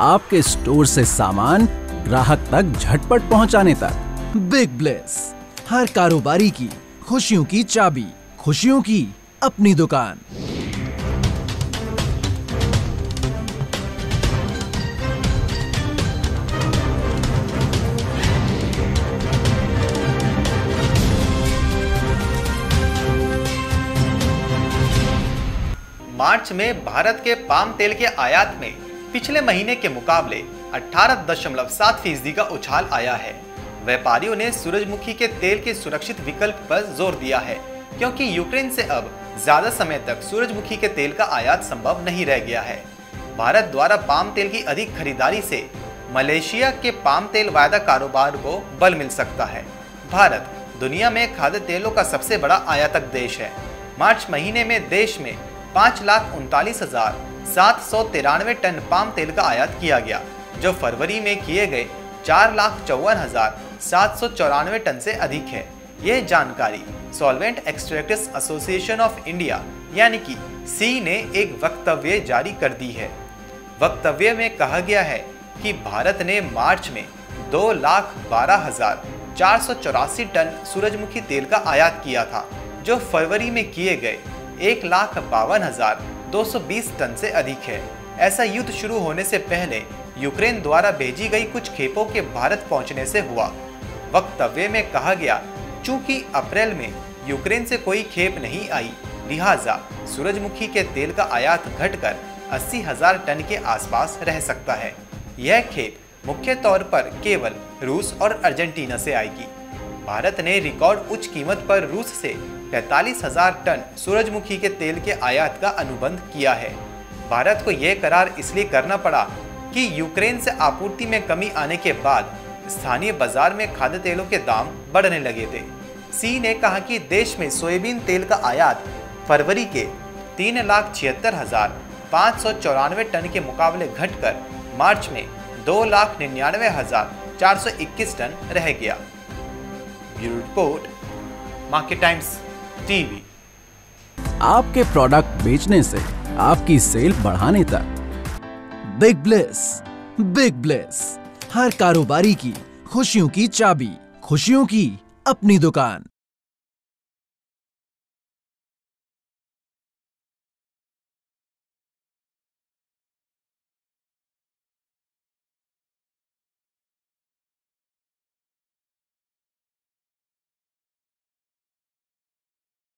आपके स्टोर से सामान ग्राहक तक झटपट पहुँचाने तक। बिग ब्लेस हर कारोबारी की, खुशियों की चाबी, खुशियों की अपनी दुकान। मार्च में भारत के पाम तेल के आयात में पिछले महीने के मुकाबले 18.7 फ़ीसदी का उछाल आया है। व्यापारियों ने सूरजमुखी के तेल के सुरक्षित विकल्प पर ज़ोर दिया है, क्योंकि यूक्रेन से अब ज़्यादा समय तक सूरजमुखी के तेल का आयात संभव नहीं रह गया है। भारत द्वारा पाम तेल की अधिक खरीदारी से मलेशिया के पाम तेल वायदा कारोबार को बल मिल सकता है। भारत दुनिया में खाद्य तेलों का सबसे बड़ा आयातक देश है। मार्च महीने में देश में पाँच लाख उनतालीस हज़ार सात सौ तिरानवे टन पाम तेल का आयात किया गया, जो फरवरी में किए गए चार लाख चौवन हज़ार सात सौ चौरानवे टन से अधिक है। यह जानकारी solvent extractors association of India, यानी कि सी ने एक वक्तव्य जारी कर दी है। वक्तव्य में कहा गया है कि भारत ने मार्च में दो लाख बारह हज़ार चार सौ चौरासी टन सूरजमुखी तेल का आयात किया था, जो फरवरी में किए गए एक लाख बावन हज़ार दो सौ बीस टन से अधिक है। ऐसा युद्ध शुरू होने से पहले यूक्रेन द्वारा भेजी गई कुछ खेपों के भारत पहुँचने से हुआ। वक्तव्य में कहा गया, चूँकि अप्रैल में यूक्रेन से कोई खेप नहीं आई, लिहाजा सूरजमुखी के तेल का आयात घटकर अस्सी हज़ार टन के आसपास रह सकता है। यह खेप मुख्य तौर पर केवल रूस और अर्जेंटीना से आएगी। भारत ने रिकॉर्ड उच्च कीमत पर रूस से पैतालीस हज़ार टन सूरजमुखी के तेल के आयात का अनुबंध किया है। भारत को यह करार इसलिए करना पड़ा कि यूक्रेन से आपूर्ति में कमी आने के बाद स्थानीय बाज़ार में खाद्य तेलों के दाम बढ़ने लगे थे। सी ने कहा कि देश में सोयाबीन तेल का आयात फरवरी के तीन लाख छिहत्तर हज़ार पाँच सौ चौरानवे टन के मुकाबले घटकर मार्च में दो लाख निन्यानवे हज़ार चार सौ इक्कीस टन रह गया। Bureau report market times TV. आपके प्रोडक्ट बेचने से आपकी सेल बढ़ाने तक। बिग ब्लेस बिग ब्लेस, हर कारोबारी की खुशियों की चाबी, खुशियों की अपनी दुकान।